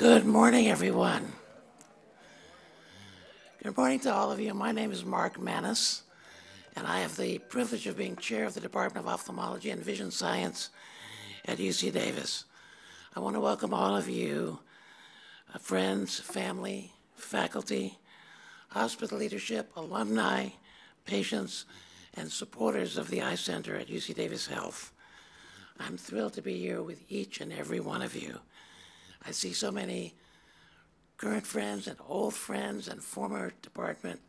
Good morning, everyone. Good morning to all of you. My name is Mark Mannis, and I have the privilege of being chair of the Department of Ophthalmology and Vision Science at UC Davis. I want to welcome all of you, uh, friends, family, faculty, hospital leadership, alumni, patients, and supporters of the Eye Center at UC Davis Health. I'm thrilled to be here with each and every one of you. I see so many current friends and old friends and former department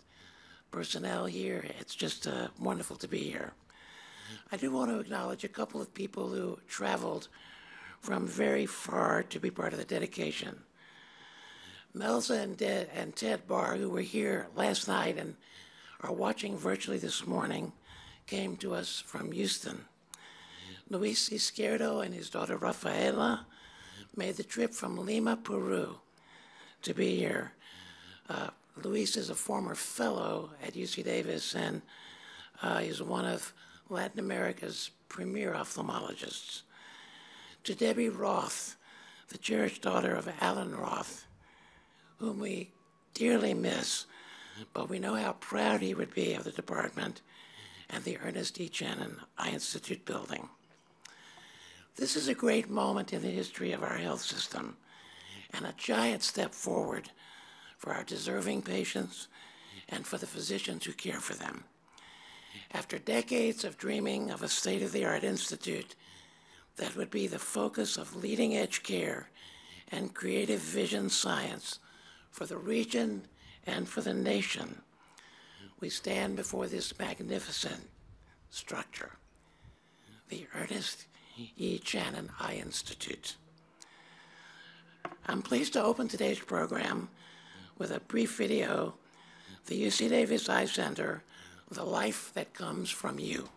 personnel here. It's just uh, wonderful to be here. I do want to acknowledge a couple of people who traveled from very far to be part of the dedication. Melza and, De and Ted Barr, who were here last night and are watching virtually this morning, came to us from Houston. Luis Izquierdo and his daughter Rafaela made the trip from Lima, Peru, to be here. Uh, Luis is a former fellow at UC Davis and uh, he's one of Latin America's premier ophthalmologists. To Debbie Roth, the cherished daughter of Alan Roth, whom we dearly miss, but we know how proud he would be of the department and the Ernest E. Tschannen Eye Institute building. This is a great moment in the history of our health system and a giant step forward for our deserving patients and for the physicians who care for them. After decades of dreaming of a state of the art institute that would be the focus of leading edge care and creative vision science for the region and for the nation, we stand before this magnificent structure, the Ernest E. Tschannen Eye Institute. I'm pleased to open today's program with a brief video, the UC Davis Eye Center, The Life That Comes From You.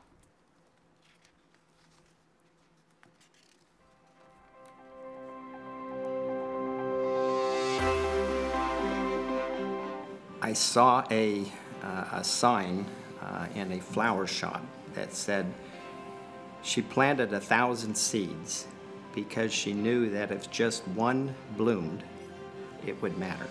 I saw a, uh, a sign uh, in a flower shop that said she planted a thousand seeds because she knew that if just one bloomed, it would matter.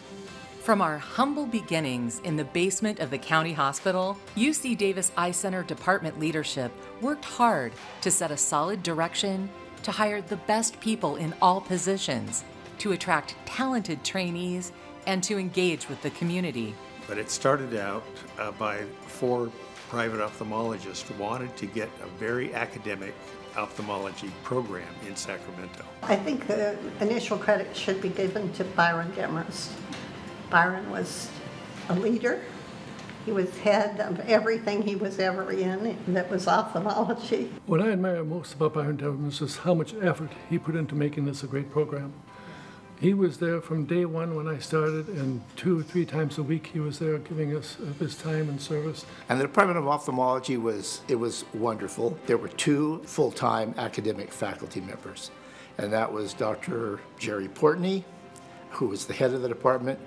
From our humble beginnings in the basement of the county hospital, UC Davis Eye Center department leadership worked hard to set a solid direction, to hire the best people in all positions, to attract talented trainees, and to engage with the community. But it started out uh, by four private ophthalmologist wanted to get a very academic ophthalmology program in Sacramento. I think the initial credit should be given to Byron Demarest. Byron was a leader. He was head of everything he was ever in that was ophthalmology. What I admire most about Byron Demarest is how much effort he put into making this a great program. He was there from day one when I started, and two or three times a week he was there giving us of his time and service. And the Department of Ophthalmology was, it was wonderful. There were two full-time academic faculty members, and that was Dr. Jerry Portney, who was the head of the department,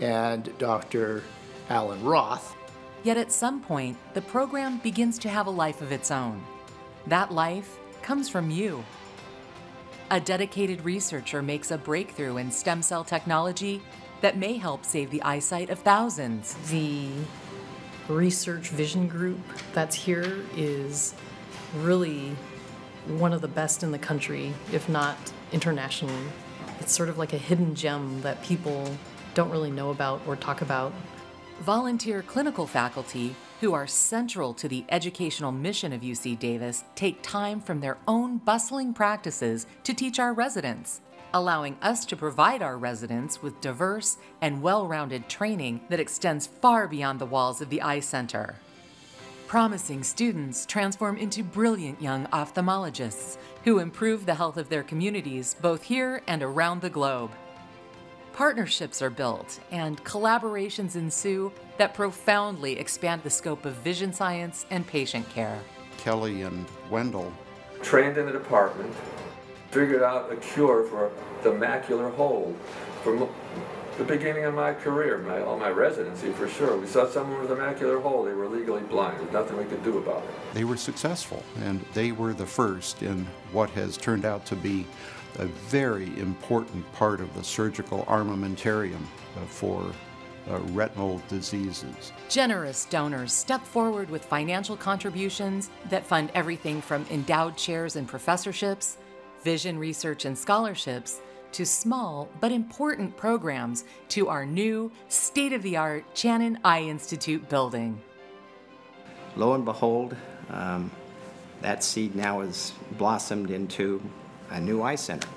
and Dr. Alan Roth. Yet at some point, the program begins to have a life of its own. That life comes from you. A dedicated researcher makes a breakthrough in stem cell technology that may help save the eyesight of thousands. The research vision group that's here is really one of the best in the country, if not internationally. It's sort of like a hidden gem that people don't really know about or talk about. Volunteer clinical faculty who are central to the educational mission of UC Davis take time from their own bustling practices to teach our residents, allowing us to provide our residents with diverse and well rounded training that extends far beyond the walls of the Eye Center. Promising students transform into brilliant young ophthalmologists who improve the health of their communities both here and around the globe. Partnerships are built and collaborations ensue that profoundly expand the scope of vision science and patient care. Kelly and Wendell trained in the department, figured out a cure for the macular hole. From the beginning of my career, my, all my residency for sure, we saw someone with a macular hole, they were legally blind. There's nothing we could do about it. They were successful, and they were the first in what has turned out to be a very important part of the surgical armamentarium uh, for uh, retinal diseases. Generous donors step forward with financial contributions that fund everything from endowed chairs and professorships, vision research and scholarships, to small but important programs to our new state of the art Tschannen Eye Institute building. Lo and behold, um, that seed now has blossomed into a new eye center.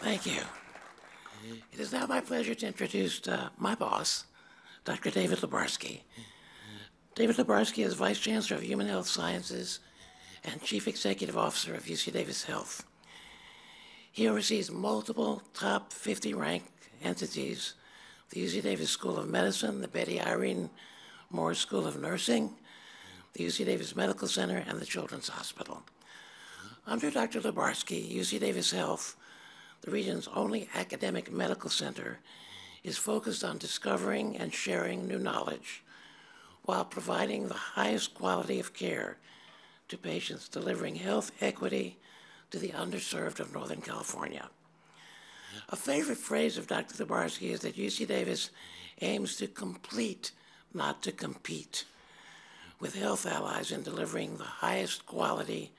Thank you. It is now my pleasure to introduce uh, my boss, Dr. David Lubarsky. David Lubarsky is Vice Chancellor of Human Health Sciences and Chief Executive Officer of UC Davis Health. He oversees multiple top 50 ranked entities the UC Davis School of Medicine, the Betty Irene Moore School of Nursing, the UC Davis Medical Center, and the Children's Hospital. Under Dr. Lubarsky, UC Davis Health, the region's only academic medical center, is focused on discovering and sharing new knowledge while providing the highest quality of care to patients delivering health equity to the underserved of Northern California. A favorite phrase of Dr. Lubarsky is that UC Davis aims to complete, not to compete, with health allies in delivering the highest quality,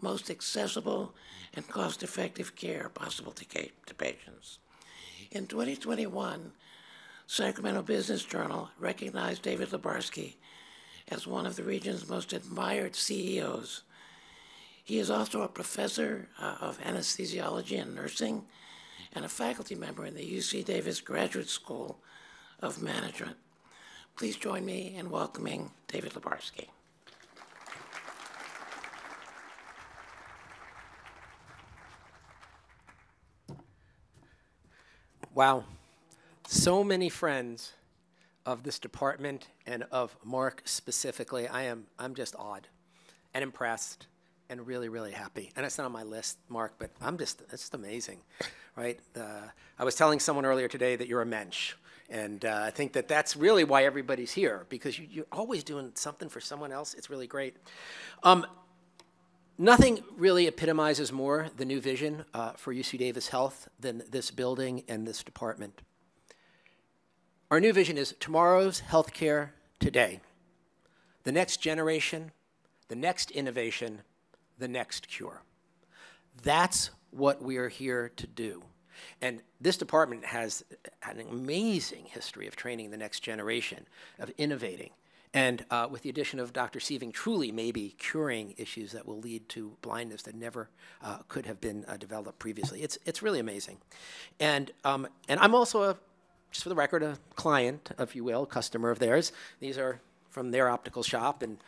most accessible, and cost effective care possible to, to patients. In 2021, Sacramento Business Journal recognized David Lubarsky as one of the region's most admired CEOs. He is also a professor uh, of anesthesiology and nursing and a faculty member in the UC Davis Graduate School of Management. Please join me in welcoming David Lubarsky. Wow. So many friends of this department and of Mark specifically. I am I'm just awed and impressed and really, really happy. And it's not on my list, Mark, but I'm just, it's just amazing, right? I was telling someone earlier today that you're a mensch. And uh, I think that that's really why everybody's here, because you, are always doing something for someone else. It's really great. Um, nothing really epitomizes more the new vision uh, for UC Davis Health than this building and this department. Our new vision is tomorrow's healthcare today. The next generation, the next innovation, the next cure. That's what we are here to do. And this department has an amazing history of training the next generation, of innovating. And uh, with the addition of Dr. Sieving, truly maybe curing issues that will lead to blindness that never uh, could have been uh, developed previously. It's, it's really amazing. And, um, and I'm also, a, just for the record, a client, if you will, customer of theirs. These are from their optical shop. And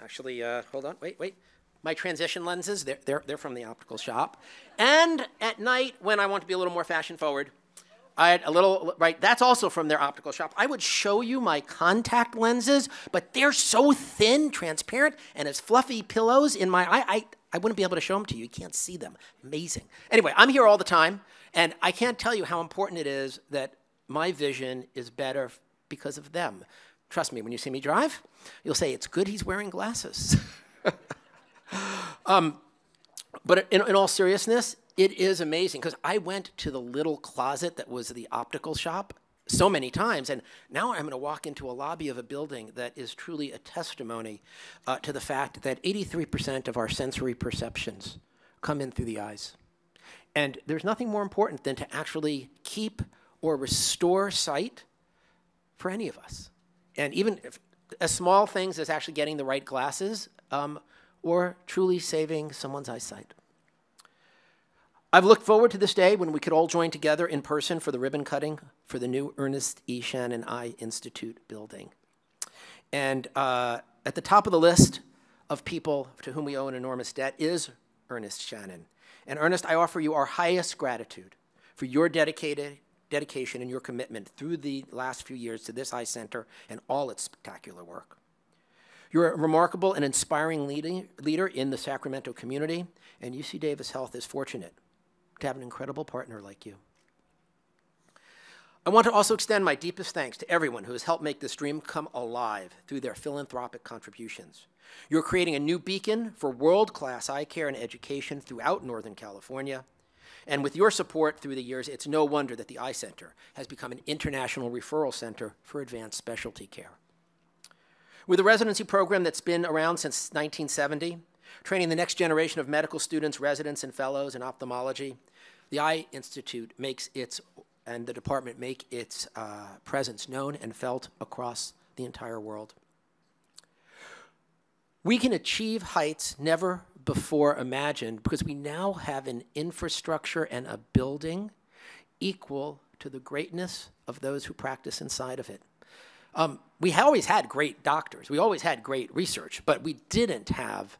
actually, uh, hold on, wait, wait my transition lenses, they're, they're, they're from the optical shop. And at night, when I want to be a little more fashion forward, I had a little, right, that's also from their optical shop. I would show you my contact lenses, but they're so thin, transparent, and as fluffy pillows in my eye, I, I wouldn't be able to show them to you. You can't see them. Amazing. Anyway, I'm here all the time, and I can't tell you how important it is that my vision is better because of them. Trust me, when you see me drive, you'll say, it's good he's wearing glasses. um, but in, in all seriousness, it is amazing because I went to the little closet that was the optical shop so many times, and now I'm going to walk into a lobby of a building that is truly a testimony uh, to the fact that 83% of our sensory perceptions come in through the eyes. And there's nothing more important than to actually keep or restore sight for any of us. And even if, as small things as actually getting the right glasses, um, or truly saving someone's eyesight. I've looked forward to this day when we could all join together in person for the ribbon cutting for the new Ernest E. Tschannen Eye Institute building. And uh, at the top of the list of people to whom we owe an enormous debt is Ernest Tschannen. And Ernest, I offer you our highest gratitude for your dedicated dedication and your commitment through the last few years to this eye center and all its spectacular work. You're a remarkable and inspiring leader in the Sacramento community, and UC Davis Health is fortunate to have an incredible partner like you. I want to also extend my deepest thanks to everyone who has helped make this dream come alive through their philanthropic contributions. You're creating a new beacon for world-class eye care and education throughout Northern California. And with your support through the years, it's no wonder that the Eye Center has become an international referral center for advanced specialty care. With a residency program that's been around since 1970, training the next generation of medical students, residents, and fellows in ophthalmology, the Eye Institute makes its, and the department make its uh, presence known and felt across the entire world. We can achieve heights never before imagined because we now have an infrastructure and a building equal to the greatness of those who practice inside of it. Um, we always had great doctors, we always had great research, but we didn't have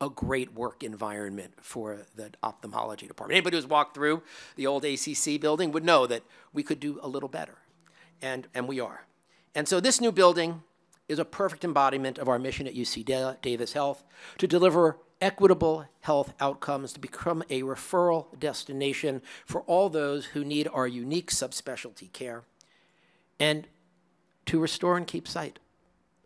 a great work environment for the ophthalmology department. Anybody who's walked through the old ACC building would know that we could do a little better, and, and we are. And so this new building is a perfect embodiment of our mission at UC Davis Health to deliver equitable health outcomes, to become a referral destination for all those who need our unique subspecialty care, and to restore and keep sight.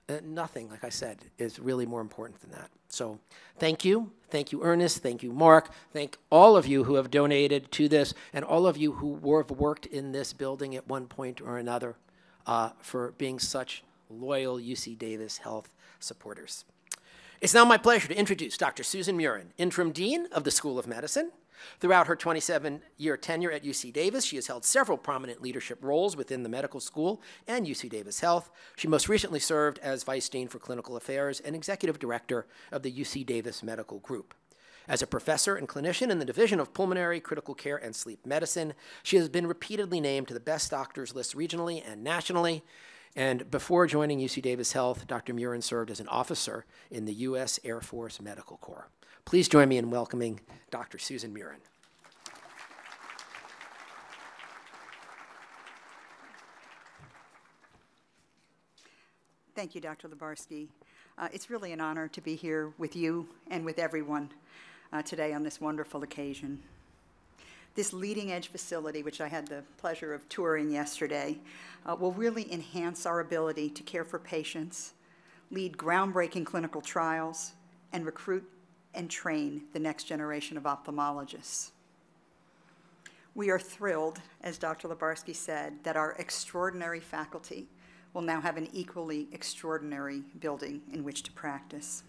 Uh, nothing, like I said, is really more important than that. So thank you. Thank you, Ernest. Thank you, Mark. Thank all of you who have donated to this and all of you who have worked in this building at one point or another uh, for being such loyal UC Davis Health supporters. It's now my pleasure to introduce Dr. Susan Murin, Interim Dean of the School of Medicine. Throughout her 27-year tenure at UC Davis, she has held several prominent leadership roles within the medical school and UC Davis Health. She most recently served as Vice Dean for Clinical Affairs and Executive Director of the UC Davis Medical Group. As a professor and clinician in the Division of Pulmonary, Critical Care, and Sleep Medicine, she has been repeatedly named to the best doctors list regionally and nationally. And before joining UC Davis Health, Dr. Murin served as an officer in the U.S. Air Force Medical Corps. Please join me in welcoming Dr. Susan Murin. Thank you, Dr. Lubarsky. Uh, it's really an honor to be here with you and with everyone uh, today on this wonderful occasion. This leading edge facility, which I had the pleasure of touring yesterday, uh, will really enhance our ability to care for patients, lead groundbreaking clinical trials, and recruit and train the next generation of ophthalmologists. We are thrilled, as Dr. Lubarsky said, that our extraordinary faculty will now have an equally extraordinary building in which to practice.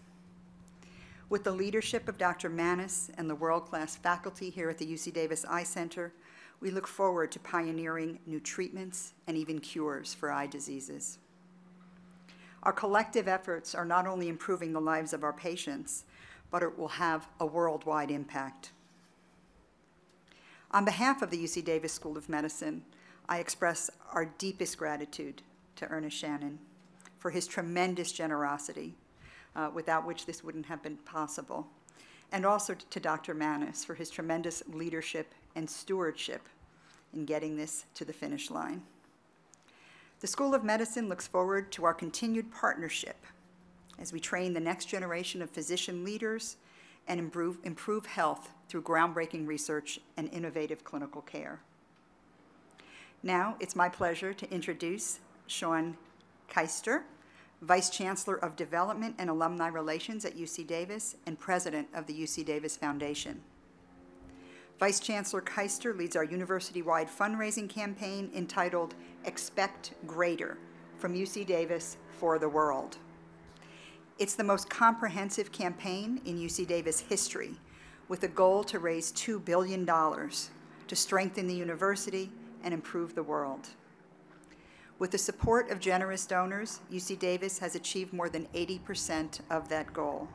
With the leadership of Dr. Mannis and the world-class faculty here at the UC Davis Eye Center, we look forward to pioneering new treatments and even cures for eye diseases. Our collective efforts are not only improving the lives of our patients, but it will have a worldwide impact. On behalf of the UC Davis School of Medicine, I express our deepest gratitude to Ernest Tschannen for his tremendous generosity uh, without which this wouldn't have been possible. And also to Dr. Mannis for his tremendous leadership and stewardship in getting this to the finish line. The School of Medicine looks forward to our continued partnership as we train the next generation of physician leaders and improve, improve health through groundbreaking research and innovative clinical care. Now, it's my pleasure to introduce Sean Keister, Vice Chancellor of Development and Alumni Relations at UC Davis and President of the UC Davis Foundation. Vice Chancellor Keister leads our university-wide fundraising campaign entitled Expect Greater from UC Davis for the World. It's the most comprehensive campaign in UC Davis history with a goal to raise $2 billion to strengthen the university and improve the world. With the support of generous donors, UC Davis has achieved more than 80% of that goal.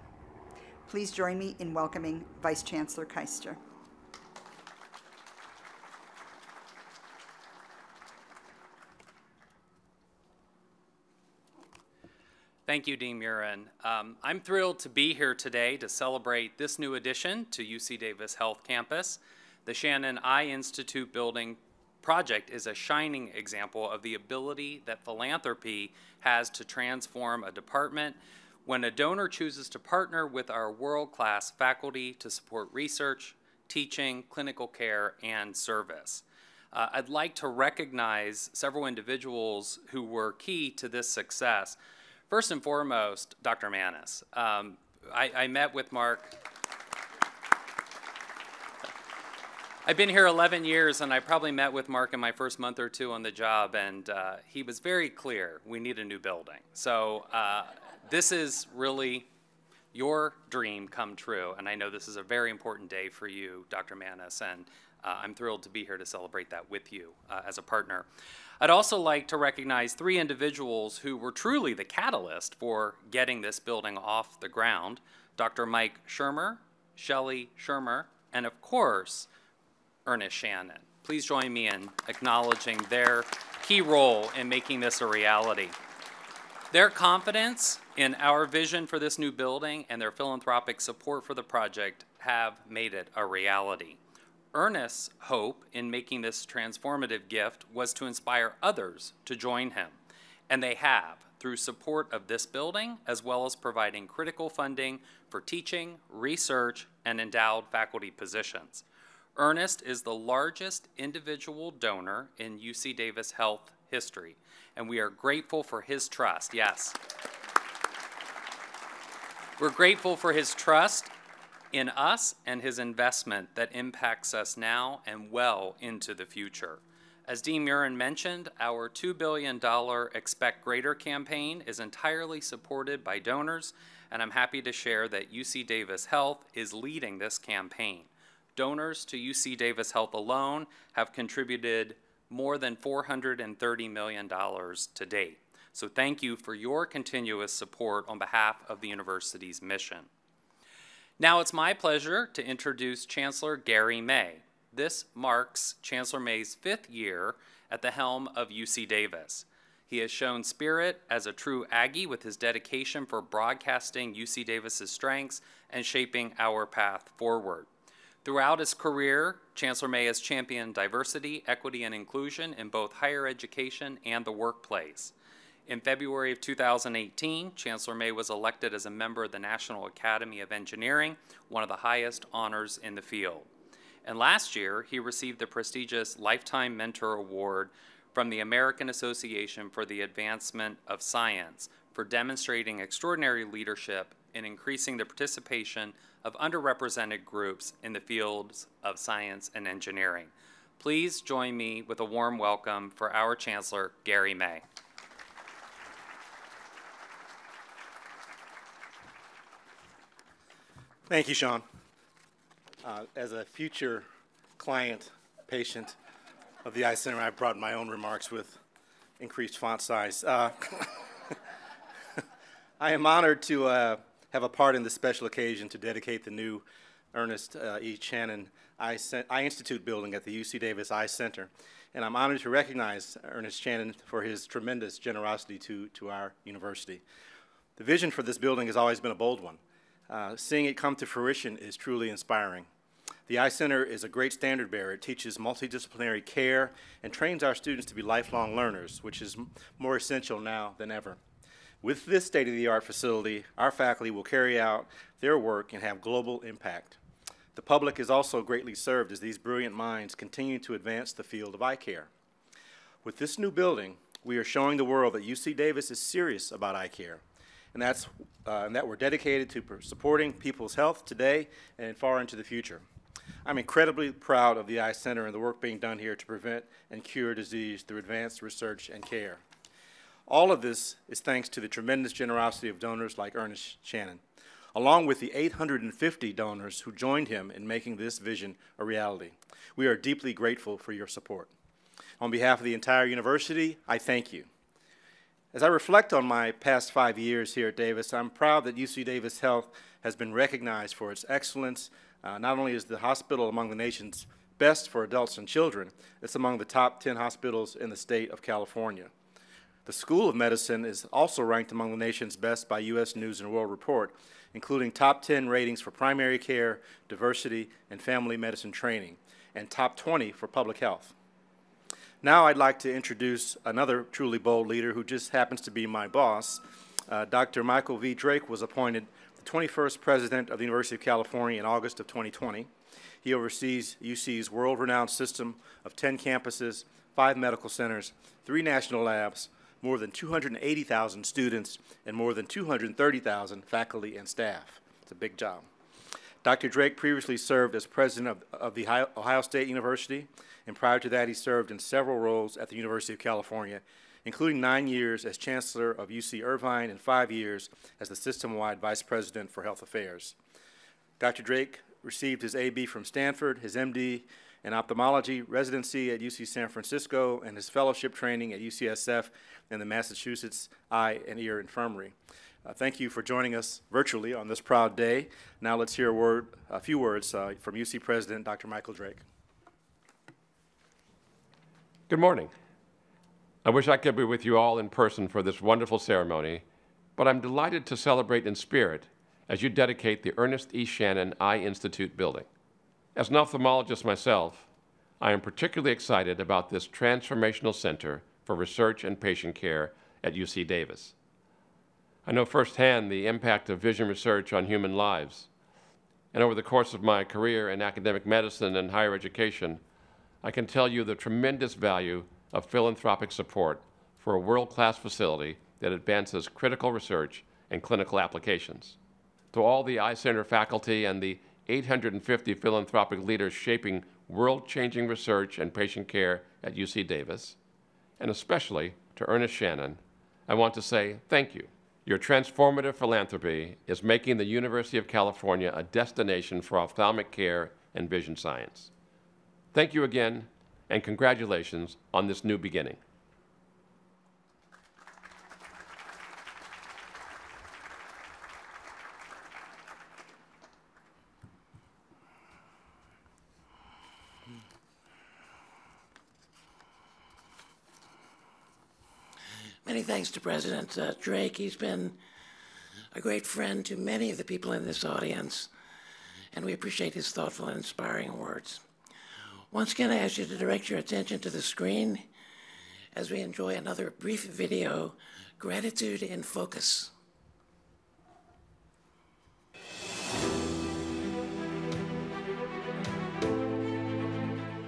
Please join me in welcoming Vice Chancellor Keister. Thank you, Dean Murin. Um, I'm thrilled to be here today to celebrate this new addition to UC Davis Health Campus. The Tschannen Eye Institute building project is a shining example of the ability that philanthropy has to transform a department when a donor chooses to partner with our world-class faculty to support research, teaching, clinical care, and service. uh, I'd like to recognize several individuals who were key to this success. First and foremost, Dr. Mannis. Um, I, I met with Mark I've been here 11 years, and I probably met with Mark in my first month or two on the job, and uh, he was very clear we need a new building. So uh, this is really your dream come true, and I know this is a very important day for you, Dr. Mannis, and uh, I'm thrilled to be here to celebrate that with you uh, as a partner. I'd also like to recognize three individuals who were truly the catalyst for getting this building off the ground Dr. Mike Shermer, Shelley Shermer, and of course, Ernest Tschannen. Please join me in acknowledging their key role in making this a reality. Their confidence in our vision for this new building and their philanthropic support for the project have made it a reality. Ernest's hope in making this transformative gift was to inspire others to join him, and they have through support of this building as well as providing critical funding for teaching, research, and endowed faculty positions. Ernest is the largest individual donor in UC Davis Health history, and we are grateful for his trust. Yes. We're grateful for his trust in us and his investment that impacts us now and well into the future. As Dean Murin mentioned, our $2 billion Expect Greater campaign is entirely supported by donors, and I'm happy to share that UC Davis Health is leading this campaign. Donors to UC Davis Health alone have contributed more than $430 million to date. So thank you for your continuous support on behalf of the university's mission. Now it's my pleasure to introduce Chancellor Gary May. This marks Chancellor May's fifth year at the helm of UC Davis. He has shown spirit as a true Aggie with his dedication for broadcasting UC Davis's strengths and shaping our path forward. Throughout his career, Chancellor May has championed diversity, equity, and inclusion in both higher education and the workplace. In February of 2018, Chancellor May was elected as a member of the National Academy of Engineering, one of the highest honors in the field. And last year, he received the prestigious Lifetime Mentor Award from the American Association for the Advancement of Science for demonstrating extraordinary leadership in increasing the participation of underrepresented groups in the fields of science and engineering. Please join me with a warm welcome for our Chancellor, Gary May. Thank you, Sean. Uh, as a future client, patient of the Eye Center, I brought my own remarks with increased font size. Uh, I am honored to uh, have a part in this special occasion to dedicate the new Ernest uh, E. Tschannen Eye, Eye Institute building at the UC Davis Eye Center. And I'm honored to recognize Ernest Tschannen for his tremendous generosity to, to our university. The vision for this building has always been a bold one. Uh, seeing it come to fruition is truly inspiring. The Eye Center is a great standard bearer. It teaches multidisciplinary care and trains our students to be lifelong learners, which is more essential now than ever. With this state-of-the-art facility, our faculty will carry out their work and have global impact. The public is also greatly served as these brilliant minds continue to advance the field of eye care. With this new building, we are showing the world that UC Davis is serious about eye care, and, that's, uh, and that we're dedicated to supporting people's health today and far into the future. I'm incredibly proud of the Eye Center and the work being done here to prevent and cure disease through advanced research and care. All of this is thanks to the tremendous generosity of donors like Ernest Tschannen, along with the 850 donors who joined him in making this vision a reality. We are deeply grateful for your support. On behalf of the entire university, I thank you. As I reflect on my past five years here at Davis, I'm proud that UC Davis Health has been recognized for its excellence. Uh, not only is the hospital among the nation's best for adults and children, it's among the top 10 hospitals in the state of California. The School of Medicine is also ranked among the nation's best by U.S. News and World Report, including top 10 ratings for primary care, diversity, and family medicine training, and top 20 for public health. Now I'd like to introduce another truly bold leader who just happens to be my boss. Uh, Dr. Michael V. Drake was appointed the 21st President of the University of California in August of 2020. He oversees UC's world-renowned system of 10 campuses, five medical centers, three national labs, more than 280,000 students, and more than 230,000 faculty and staff. It's a big job. Dr. Drake previously served as president of, of the Ohio State University, and prior to that, he served in several roles at the University of California, including nine years as chancellor of UC Irvine and five years as the system-wide vice president for health affairs. Dr. Drake received his AB from Stanford, his MD in ophthalmology residency at UC San Francisco, and his fellowship training at UCSF and the Massachusetts Eye and Ear Infirmary. Uh, thank you for joining us virtually on this proud day. Now let's hear a word, a few words uh, from UC President Dr. Michael Drake. Good morning. I wish I could be with you all in person for this wonderful ceremony, but I'm delighted to celebrate in spirit as you dedicate the Ernest E. Tschannen Eye Institute building. As an ophthalmologist myself, I am particularly excited about this transformational center for research and patient care at UC Davis. I know firsthand the impact of vision research on human lives. And over the course of my career in academic medicine and higher education, I can tell you the tremendous value of philanthropic support for a world-class facility that advances critical research and clinical applications. To all the Eye Center faculty and the 850 philanthropic leaders shaping world-changing research and patient care at UC Davis, and especially to Ernest Tschannen, I want to say thank you. Your transformative philanthropy is making the University of California a destination for ophthalmic care and vision science. Thank you again, and congratulations on this new beginning. Thanks to President uh, Drake. He's been a great friend to many of the people in this audience, and we appreciate his thoughtful and inspiring words. Once again, I ask you to direct your attention to the screen as we enjoy another brief video, Gratitude in Focus.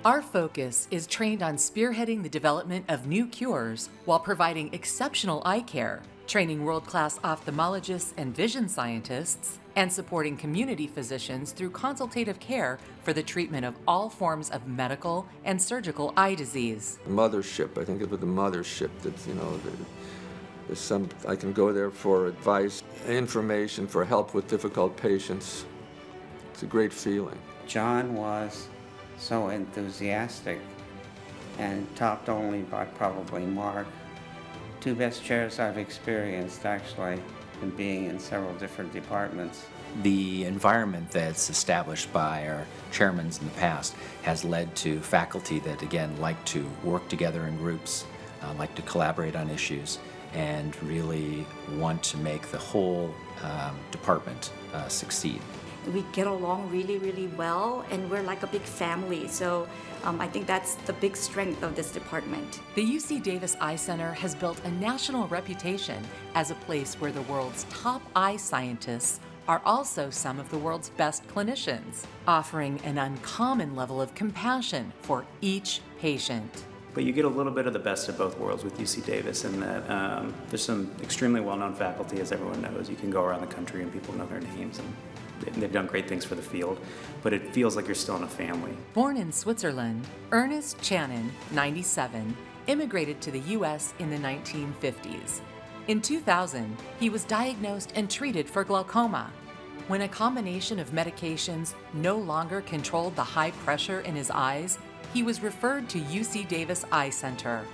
Our focus is trained on spearheading the development of new cures while providing exceptional eye care, training world-class ophthalmologists and vision scientists, and supporting community physicians through consultative care for the treatment of all forms of medical and surgical eye disease. Mothership, I think of it the mothership that, you know, there's some, I can go there for advice, information, for help with difficult patients. It's a great feeling. John was so enthusiastic and topped only by probably Mark. Two best chairs I've experienced actually in being in several different departments. The environment that's established by our chairmen in the past has led to faculty that, again, like to work together in groups, uh, like to collaborate on issues, and really want to make the whole um, department uh, succeed we get along really, really well, and we're like a big family. So um, I think that's the big strength of this department. The UC Davis Eye Center has built a national reputation as a place where the world's top eye scientists are also some of the world's best clinicians, offering an uncommon level of compassion for each patient. But you get a little bit of the best of both worlds with UC Davis in that um, there's some extremely well-known faculty, as everyone knows. You can go around the country and people know their names. And they've done great things for the field, but it feels like you're still in a family. Born in Switzerland, Ernest Tschannen, 97, immigrated to the U.S. in the 1950s. In 2000, he was diagnosed and treated for glaucoma. When a combination of medications no longer controlled the high pressure in his eyes, he was referred to UC Davis Eye Center.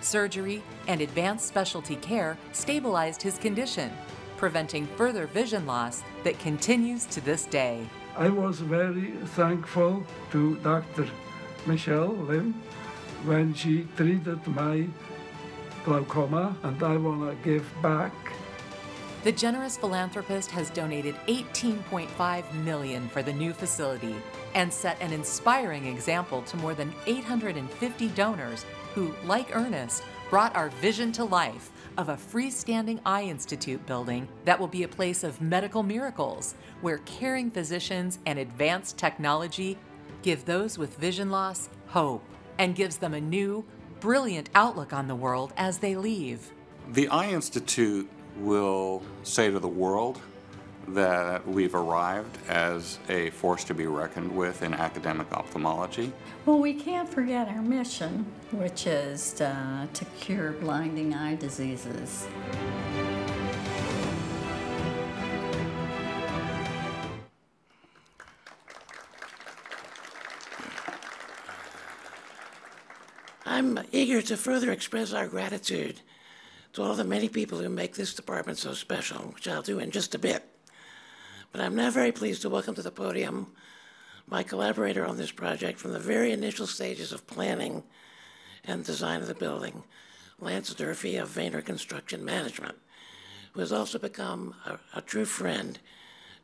Surgery and advanced specialty care stabilized his condition, preventing further vision loss that continues to this day. I was very thankful to Dr. Michelle Lim when she treated my glaucoma, and I want to give back. The generous philanthropist has donated 18.5 million for the new facility and set an inspiring example to more than 850 donors who, like Ernest, brought our vision to life of a freestanding eye institute building that will be a place of medical miracles where caring physicians and advanced technology give those with vision loss hope and gives them a new, brilliant outlook on the world as they leave. The Eye Institute will say to the world that we've arrived as a force to be reckoned with in academic ophthalmology. Well, we can't forget our mission, which is uh, to cure blinding eye diseases. I'm eager to further express our gratitude to all the many people who make this department so special, which I'll do in just a bit. But I'm now very pleased to welcome to the podium my collaborator on this project from the very initial stages of planning and design of the building, Lance Durfee of Vanir Construction Management, who has also become a, a true friend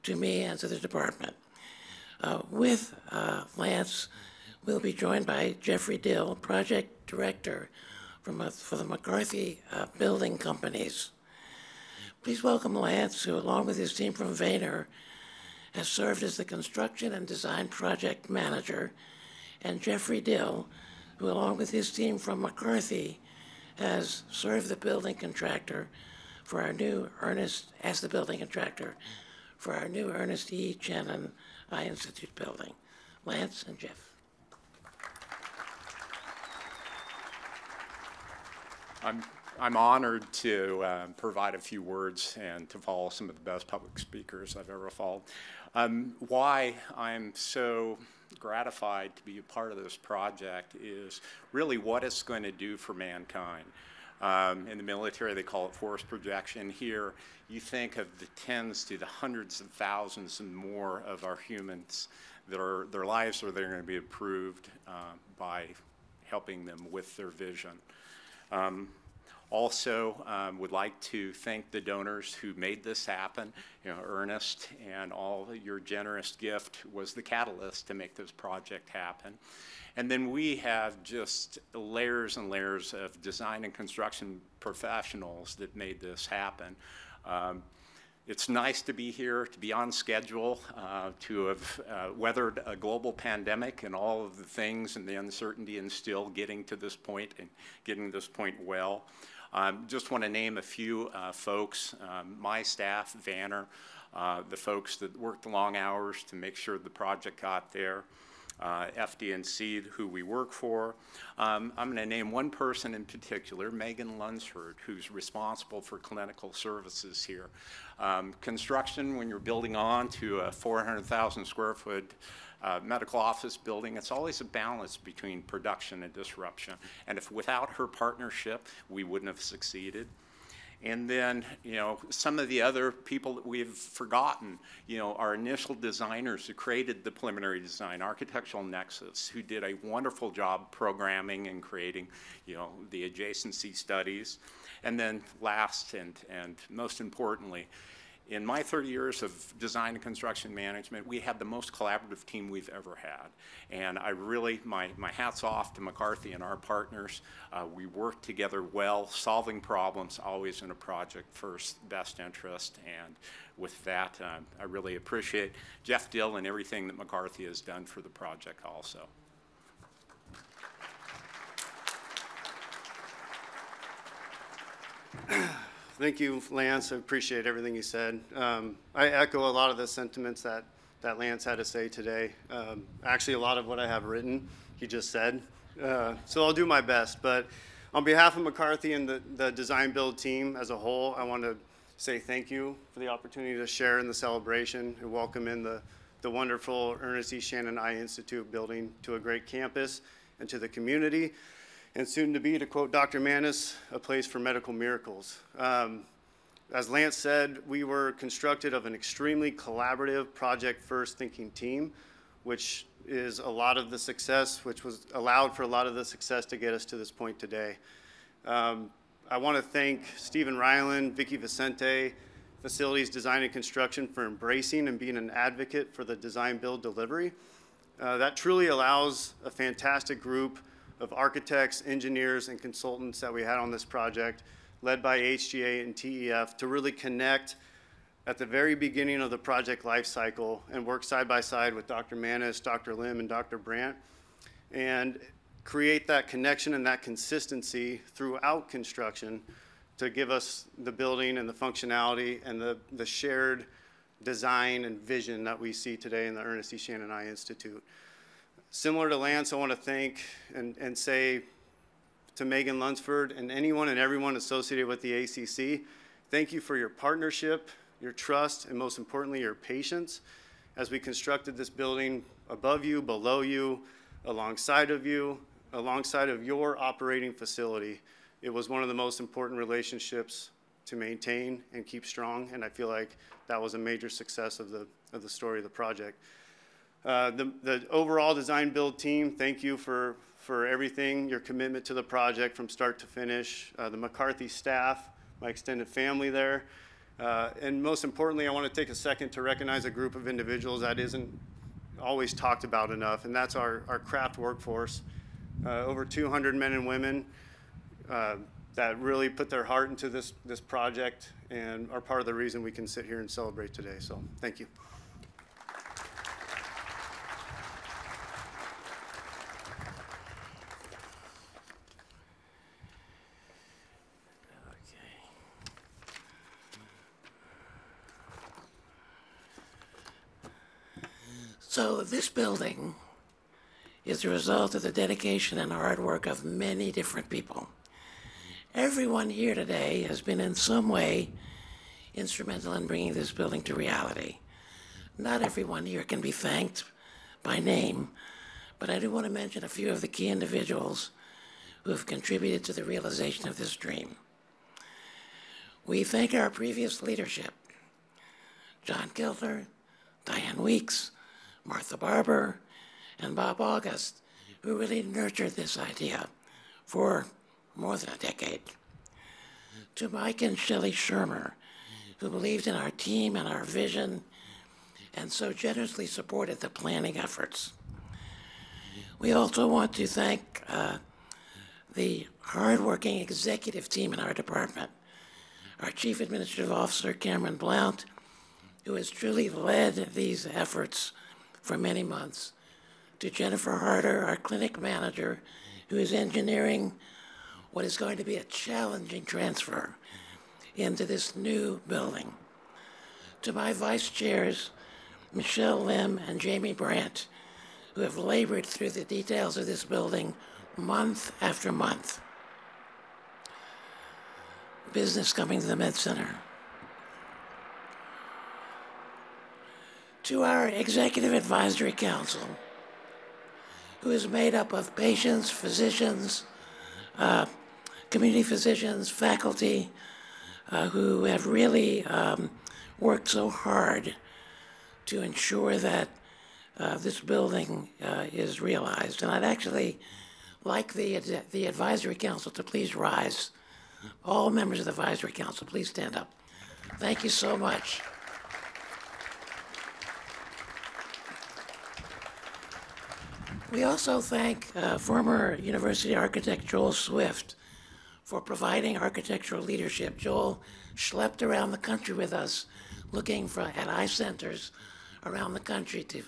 to me and to the department. Uh, with uh, Lance, we'll be joined by Jeffrey Dill, Project Director from, for the McCarthy uh, Building Companies. Please welcome Lance, who, along with his team from Vanir, has served as the construction and design project manager, and Jeffrey Dill, who, along with his team from McCarthy, has served the building contractor for our new Ernest, as the building contractor for our new Ernest E. Tschannen Eye Institute building. Lance and Jeff. I'm, I'm honored to um, provide a few words and to follow some of the best public speakers I've ever followed. Um, why I'm so gratified to be a part of this project is really what it's going to do for mankind. Um, in the military, they call it force projection. Here, you think of the tens to the hundreds of thousands and more of our humans that are their lives are going to be improved uh, by helping them with their vision. Um, also, um, would like to thank the donors who made this happen. You know, Ernest and all your generous gift was the catalyst to make this project happen. And then we have just layers and layers of design and construction professionals that made this happen. Um, it's nice to be here, to be on schedule, uh, to have uh, weathered a global pandemic and all of the things and the uncertainty and still getting to this point and getting this point well. Um, just want to name a few uh, folks, um, my staff, Vanir, uh, the folks that worked long hours to make sure the project got there uh, who we work for. Um, I'm going to name one person in particular, Megan Lunsford, who's responsible for clinical services here. Um, construction, when you're building on to a 400,000 square foot uh, medical office building, it's always a balance between production and disruption. And if without her partnership, we wouldn't have succeeded. And then, you know, some of the other people that we've forgotten, you know, our initial designers who created the preliminary design, Architectural Nexus, who did a wonderful job programming and creating, you know, the adjacency studies. And then last and, and most importantly, in my 30 years of design and construction management, we had the most collaborative team we've ever had. And I really, my, my hat's off to McCarthy and our partners. Uh, we work together well, solving problems, always in a project first, best interest. And with that, uh, I really appreciate Jeff Dill and everything that McCarthy has done for the project also. Thank you, Lance. I appreciate everything you said. Um, I echo a lot of the sentiments that, that Lance had to say today. Um, actually, a lot of what I have written, he just said. Uh, so I'll do my best. But on behalf of McCarthy and the, the design build team as a whole, I want to say thank you for the opportunity to share in the celebration and welcome in the, the wonderful Ernest E. Tschannen Eye Institute building to a great campus and to the community and soon to be, to quote Dr. Mannis, a place for medical miracles. Um, as Lance said, we were constructed of an extremely collaborative, project-first thinking team, which is a lot of the success, which was allowed for a lot of the success to get us to this point today. Um, I want to thank Stephen Ryland, Vicky Vicente, Facilities Design and Construction for embracing and being an advocate for the design build delivery. Uh, that truly allows a fantastic group of architects, engineers, and consultants that we had on this project, led by HGA and TEF, to really connect at the very beginning of the project life cycle and work side by side with Dr. Mannis, Dr. Lim, and Dr. Brandt, and create that connection and that consistency throughout construction to give us the building and the functionality and the, the shared design and vision that we see today in the Ernest E. Tschannen Eye Institute. Similar to Lance, I want to thank and, and say to Megan Lunsford and anyone and everyone associated with the ACC, thank you for your partnership, your trust, and most importantly, your patience as we constructed this building above you, below you, alongside of you, alongside of your operating facility. It was one of the most important relationships to maintain and keep strong, and I feel like that was a major success of the, of the story of the project. Uh, the, the overall design build team, thank you for, for everything, your commitment to the project from start to finish. Uh, the McCarthy staff, my extended family there. Uh, and most importantly, I want to take a second to recognize a group of individuals that isn't always talked about enough, and that's our, our craft workforce. Uh, over 200 men and women uh, that really put their heart into this, this project and are part of the reason we can sit here and celebrate today. So thank you. So this building is the result of the dedication and hard work of many different people. Everyone here today has been in some way instrumental in bringing this building to reality. Not everyone here can be thanked by name, but I do want to mention a few of the key individuals who have contributed to the realization of this dream. We thank our previous leadership, John Gilder, Diane Weeks, Martha Barber, and Bob August, who really nurtured this idea for more than a decade. To Mike and Shelley Shermer, who believed in our team and our vision and so generously supported the planning efforts. We also want to thank uh, the hardworking executive team in our department, our Chief Administrative Officer, Cameron Blount, who has truly led these efforts for many months, to Jennifer Harder, our clinic manager, who is engineering what is going to be a challenging transfer into this new building. To my vice chairs, Michelle Lim and Jamie Brandt, who have labored through the details of this building month after month. Business coming to the Med Center. To our Executive Advisory Council, who is made up of patients, physicians, uh, community physicians, faculty, uh, who have really um, worked so hard to ensure that uh, this building uh, is realized. And I'd actually like the, the advisory council to please rise. All members of the advisory council, please stand up. Thank you so much. We also thank uh, former university architect Joel Swift for providing architectural leadership. Joel schlepped around the country with us looking for, at eye centers around the country to,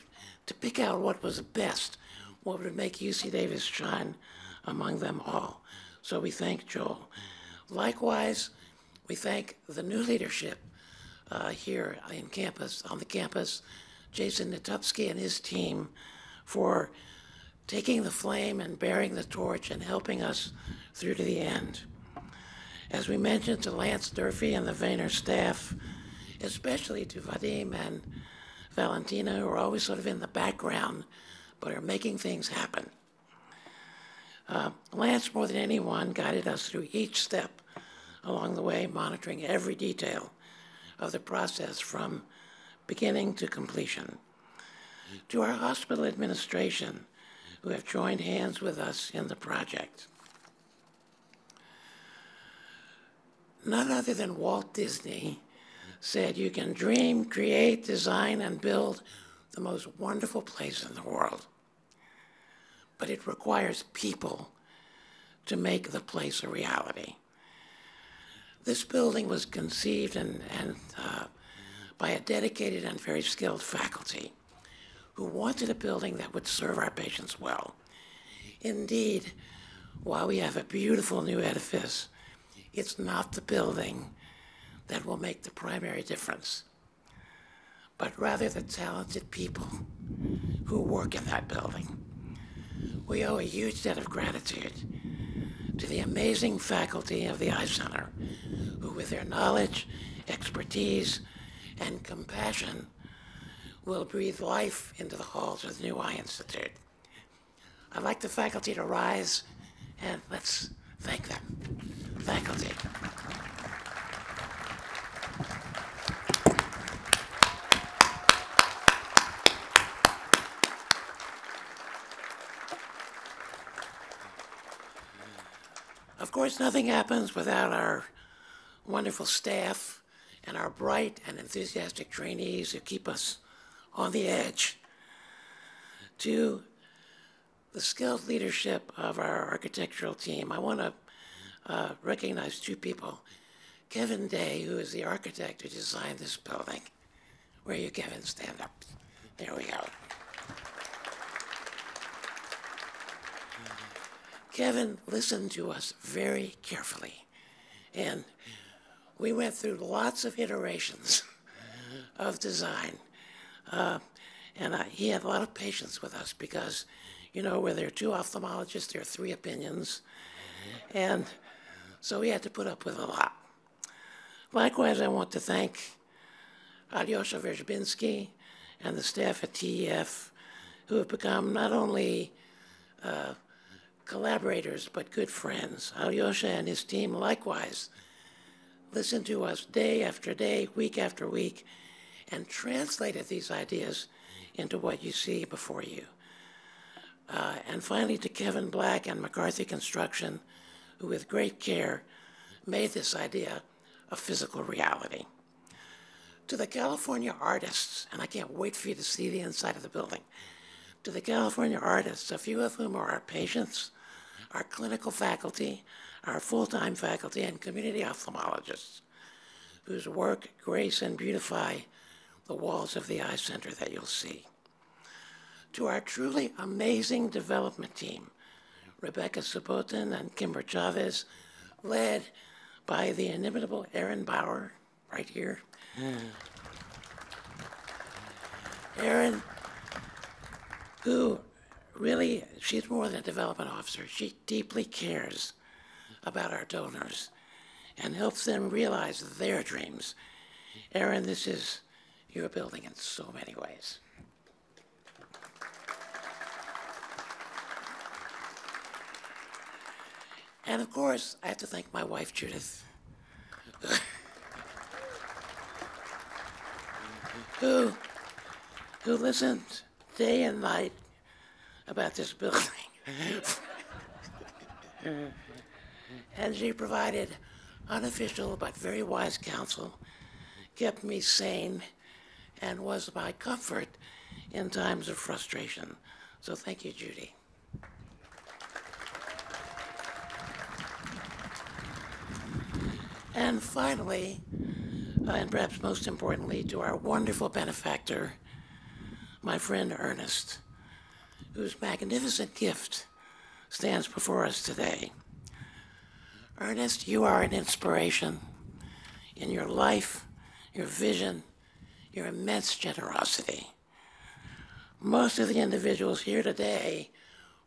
to pick out what was best, what would make UC Davis shine among them all. So we thank Joel. Likewise, we thank the new leadership uh, here in campus, on the campus, Jason Natupsky and his team for taking the flame and bearing the torch and helping us through to the end. As we mentioned to Lance Durfee and the Vanir staff, especially to Vadim and Valentina, who are always sort of in the background, but are making things happen. Uh, Lance, more than anyone, guided us through each step along the way, monitoring every detail of the process from beginning to completion. To our hospital administration, who have joined hands with us in the project. None other than Walt Disney said, You can dream, create, design, and build the most wonderful place in the world. But it requires people to make the place a reality. This building was conceived and, and uh, by a dedicated and very skilled faculty who wanted a building that would serve our patients well. Indeed, while we have a beautiful new edifice, it's not the building that will make the primary difference, but rather the talented people who work in that building. We owe a huge debt of gratitude to the amazing faculty of the Eye Center, who, with their knowledge, expertise, and compassion, will breathe life into the halls of the New Eye Institute. I'd like the faculty to rise and let's thank them. Faculty. Of course, nothing happens without our wonderful staff and our bright and enthusiastic trainees who keep us on the edge. To the skilled leadership of our architectural team, I want to uh, recognize two people. Kevin Day, who is the architect who designed this building. Where are you, Kevin? Stand up. There we go. Kevin listened to us very carefully, and we went through lots of iterations of design. Uh, and I, he had a lot of patience with us because, you know, where there are two ophthalmologists, there are three opinions. And so we had to put up with a lot. Likewise, I want to thank Alyosha Verzbinsky and the staff at TEF who have become not only uh, collaborators, but good friends. Alyosha and his team likewise listened to us day after day, week after week, and translated these ideas into what you see before you. Uh, and finally, to Kevin Black and McCarthy Construction, who with great care made this idea a physical reality. To the California artists, and I can't wait for you to see the inside of the building, to the California artists, a few of whom are our patients, our clinical faculty, our full-time faculty, and community ophthalmologists, whose work grace and beautify the walls of the eye center that you'll see. To our truly amazing development team, Rebecca Sabotin and Kimber Chavez, led by the inimitable Erin Bauer, right here. Erin, who really, she's more than a development officer. She deeply cares about our donors and helps them realize their dreams. Erin, this is your building in so many ways. And of course, I have to thank my wife, Judith, who, who listened day and night about this building. and she provided unofficial but very wise counsel, kept me sane, and was my comfort in times of frustration. So thank you, Judy. And finally, uh, and perhaps most importantly, to our wonderful benefactor, my friend Ernest, whose magnificent gift stands before us today. Ernest, you are an inspiration in your life, your vision, your immense generosity. Most of the individuals here today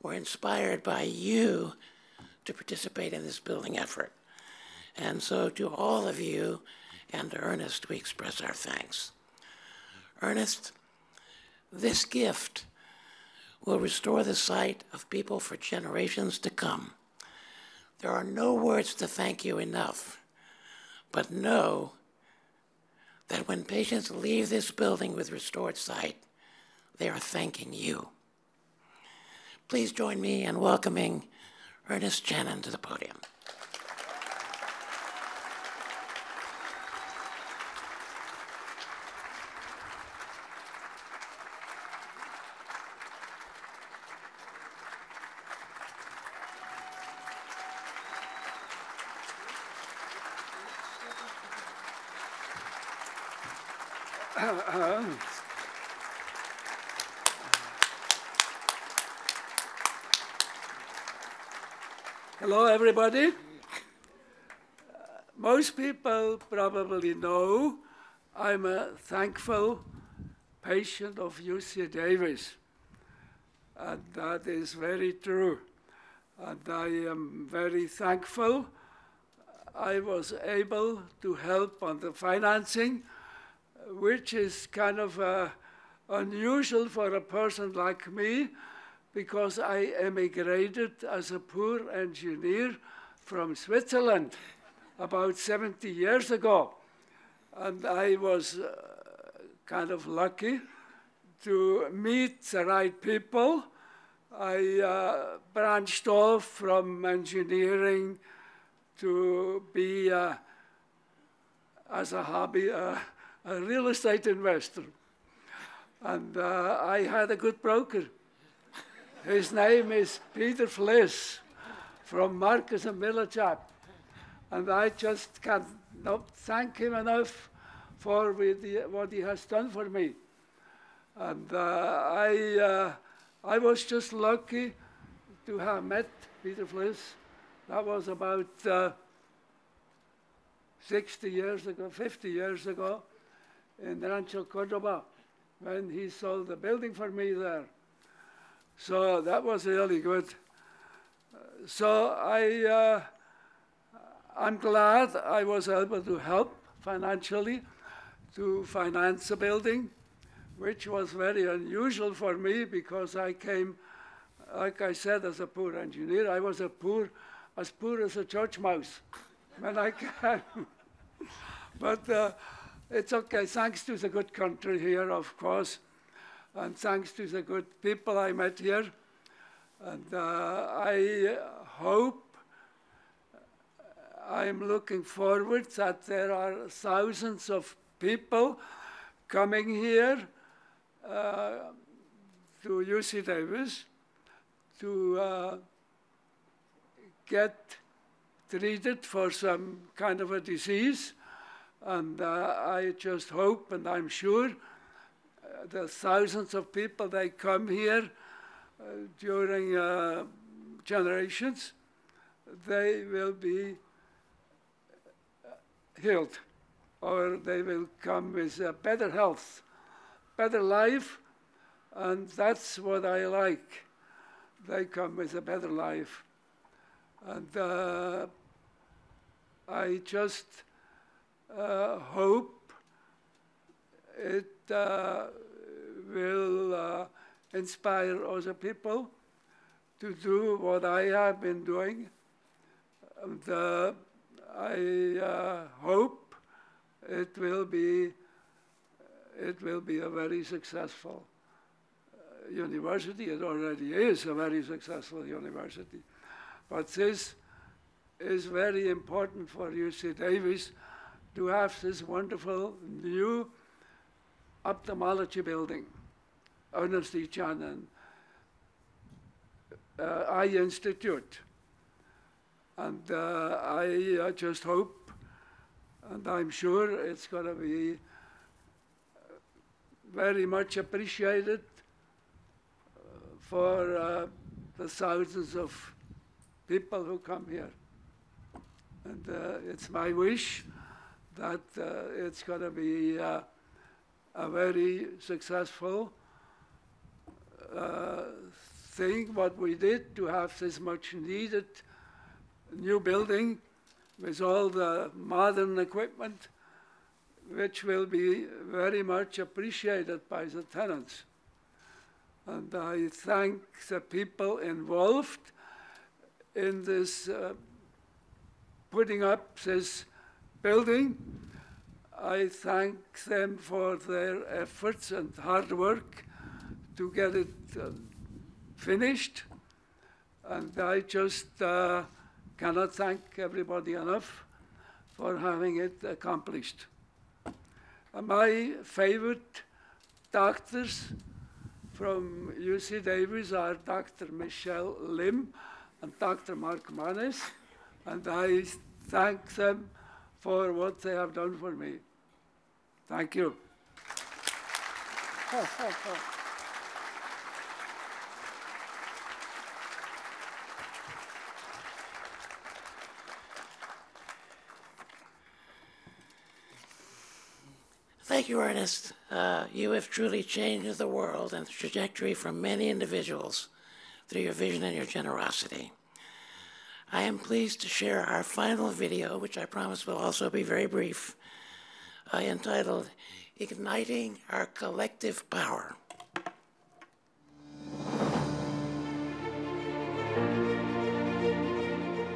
were inspired by you to participate in this building effort. And so to all of you and to Ernest, we express our thanks. Ernest, this gift will restore the sight of people for generations to come. There are no words to thank you enough, but know that when patients leave this building with restored sight, they are thanking you. Please join me in welcoming Ernest Tschannen to the podium. Everybody. Most people probably know I'm a thankful patient of UC Davis, and that is very true. And I am very thankful I was able to help on the financing, which is kind of uh, unusual for a person like me because I emigrated as a poor engineer from Switzerland about 70 years ago. And I was uh, kind of lucky to meet the right people. I uh, branched off from engineering to be, uh, as a hobby, uh, a real estate investor. And uh, I had a good broker. His name is Peter Fliss from Marcus and Millichap. And I just cannot thank him enough for what he has done for me. And uh, I, uh, I was just lucky to have met Peter Fliss. That was about uh, 60 years ago, 50 years ago in Rancho Cordova when he sold the building for me there. So that was really good. So I, uh, I'm glad I was able to help financially to finance the building, which was very unusual for me because I came, like I said, as a poor engineer. I was a poor, as poor as a church mouse when I came. but uh, it's okay. Thanks to the good country here, of course and thanks to the good people I met here. And uh, I hope, I'm looking forward that there are thousands of people coming here uh, to UC Davis to uh, get treated for some kind of a disease. And uh, I just hope and I'm sure the thousands of people they come here uh, during uh, generations, they will be uh, healed or they will come with better health, better life, and that's what I like. They come with a better life. And uh, I just uh, hope it uh, will uh, inspire other people to do what I have been doing. And uh, I uh, hope it will be it will be a very successful uh, university. It already is a very successful university. But this is very important for UC Davis to have this wonderful new ophthalmology building. Ernest E. Tschannen uh, Eye Institute. And uh, I uh, just hope, and I'm sure it's going to be uh, very much appreciated uh, for uh, the thousands of people who come here. And it's my wish that it's going to be a very successful uh, thing what we did to have this much needed new building with all the modern equipment, which will be very much appreciated by the tenants. And I thank the people involved in this uh, putting up this building. I thank them for their efforts and hard work to get it uh, finished. And I just uh, cannot thank everybody enough for having it accomplished. Uh, my favorite doctors from UC Davis are Dr. Michelle Lim and Dr. Mark Mannis, and I thank them for what they have done for me. Thank you. Thank you, Ernest. Uh, you have truly changed the world and the trajectory for many individuals through your vision and your generosity. I am pleased to share our final video, which I promise will also be very brief, uh, entitled Igniting Our Collective Power.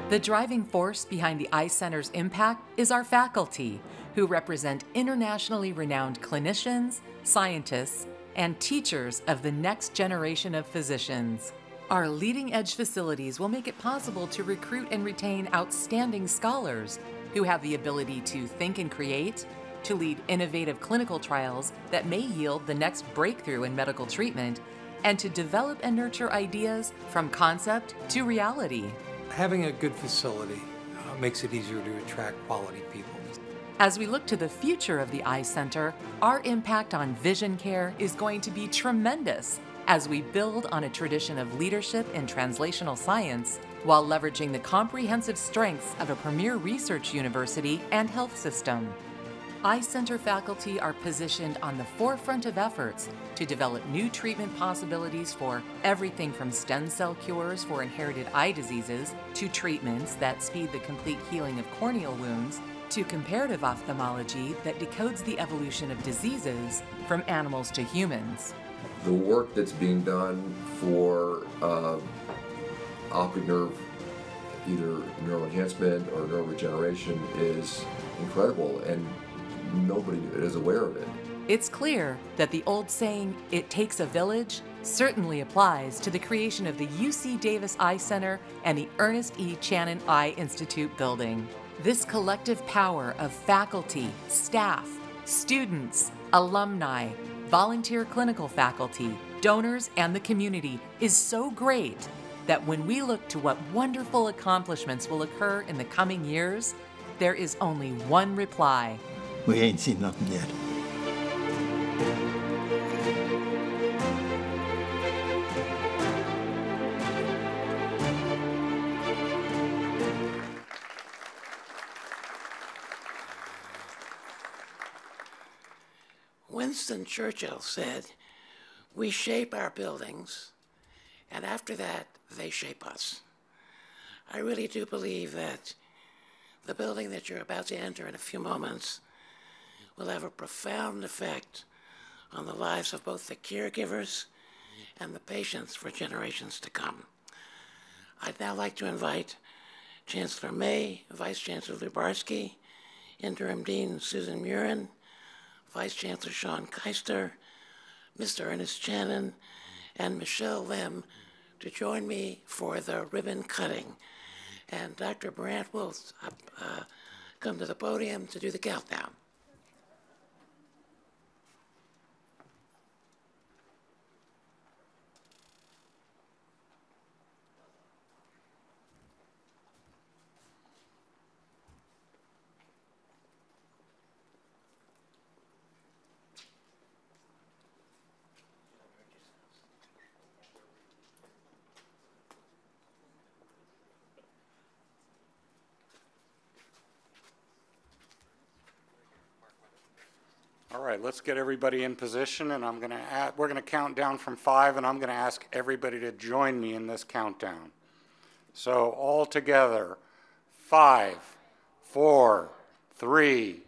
The driving force behind the Eye Center's impact is our faculty, who represent internationally renowned clinicians, scientists, and teachers of the next generation of physicians. Our leading edge facilities will make it possible to recruit and retain outstanding scholars who have the ability to think and create, to lead innovative clinical trials that may yield the next breakthrough in medical treatment, and to develop and nurture ideas from concept to reality. Having a good facility uh, makes it easier to attract quality people. As we look to the future of the Eye Center, our impact on vision care is going to be tremendous as we build on a tradition of leadership in translational science while leveraging the comprehensive strengths of a premier research university and health system. Eye Center faculty are positioned on the forefront of efforts to develop new treatment possibilities for everything from stem cell cures for inherited eye diseases to treatments that speed the complete healing of corneal wounds to comparative ophthalmology that decodes the evolution of diseases from animals to humans. The work that's being done for uh, optic nerve, either neuroenhancement or neuroregeneration, is incredible, and nobody is aware of it. It's clear that the old saying, it takes a village, certainly applies to the creation of the UC Davis Eye Center and the Ernest E. Tschannen Eye Institute building. This collective power of faculty, staff, students, alumni, volunteer clinical faculty, donors, and the community is so great that when we look to what wonderful accomplishments will occur in the coming years, there is only one reply. We ain't seen nothing yet. Winston Churchill said, We shape our buildings, and after that, they shape us. I really do believe that the building that you're about to enter in a few moments will have a profound effect on the lives of both the caregivers and the patients for generations to come. I'd now like to invite Chancellor May, Vice Chancellor Lubarsky, Interim Dean Susan Murin, Vice Chancellor Sean Keister, Mr. Ernest Tschannen, and Michelle Lim to join me for the ribbon cutting. And Dr. Brandt will uh, come to the podium to do the countdown. All right, let's get everybody in position, and I'm going to add, we're going to count down from five, and I'm going to ask everybody to join me in this countdown. So all together, five, four, three,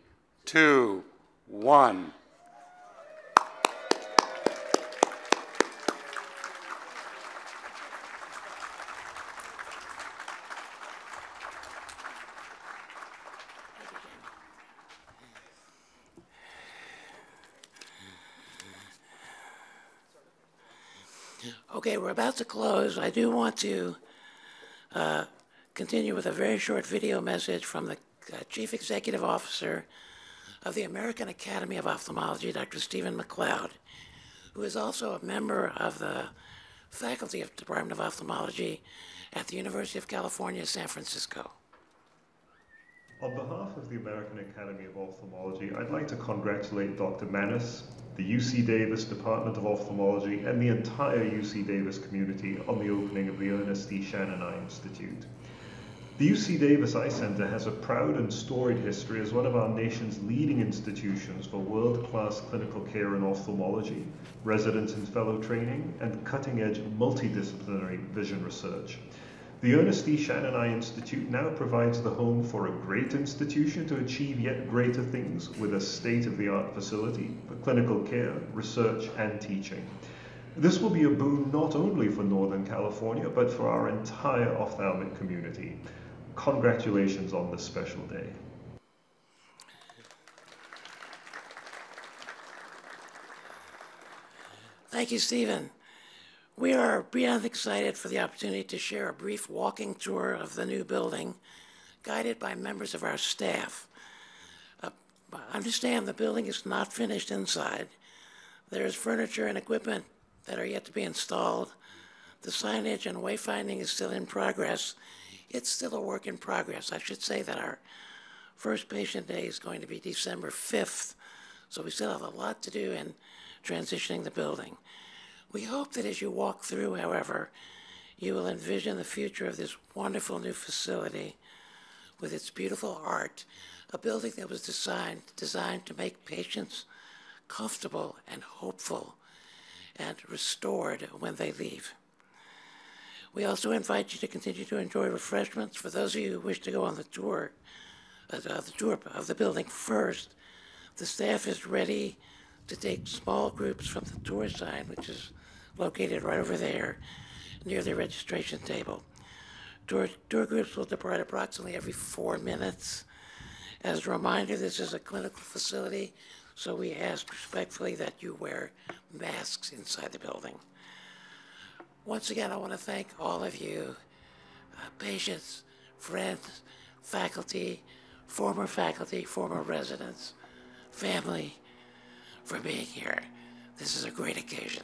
two, one. Okay, we're about to close. I do want to uh, continue with a very short video message from the uh, Chief Executive Officer of the American Academy of Ophthalmology, Dr. Stephen McLeod, who is also a member of the faculty of the Department of Ophthalmology at the University of California, San Francisco. On behalf of the American Academy of Ophthalmology, I'd like to congratulate Dr. Mannis, the UC Davis Department of Ophthalmology, and the entire UC Davis community on the opening of the Ernest E. Tschannen Eye Institute. The UC Davis Eye Center has a proud and storied history as one of our nation's leading institutions for world-class clinical care in ophthalmology, resident and fellow training, and cutting-edge multidisciplinary vision research. The Ernest E. Tschannen Eye Institute now provides the home for a great institution to achieve yet greater things with a state-of-the-art facility for clinical care, research, and teaching. This will be a boon not only for Northern California, but for our entire ophthalmic community. Congratulations on this special day. Thank you, Stephen. We are beyond excited for the opportunity to share a brief walking tour of the new building, guided by members of our staff. Uh, understand the building is not finished inside. There is furniture and equipment that are yet to be installed. The signage and wayfinding is still in progress. It's still a work in progress. I should say that our first patient day is going to be December 5th, so we still have a lot to do in transitioning the building. We hope that as you walk through, however, you will envision the future of this wonderful new facility with its beautiful art, a building that was designed, designed to make patients comfortable and hopeful and restored when they leave. We also invite you to continue to enjoy refreshments. For those of you who wish to go on the tour, uh, the tour of the building first, the staff is ready to take small groups from the tour sign, which is located right over there near the registration table. Tour, tour groups will depart approximately every four minutes. As a reminder, this is a clinical facility, so we ask respectfully that you wear masks inside the building. Once again, I want to thank all of you, uh, patients, friends, faculty, former faculty, former residents, family, for being here. This is a great occasion.